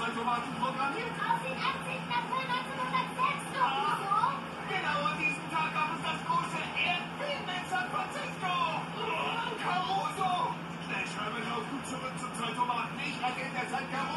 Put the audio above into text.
sein Tomatenprogramm? Sieht aus wie 80 April 1906, doch wieso? Genau an diesem Tag gab es das große Erdbeben in San Francisco. Caruso! Schnell schreiben wir auf, zurück zum Zolltomaten. Ich hatte in der San Caruso.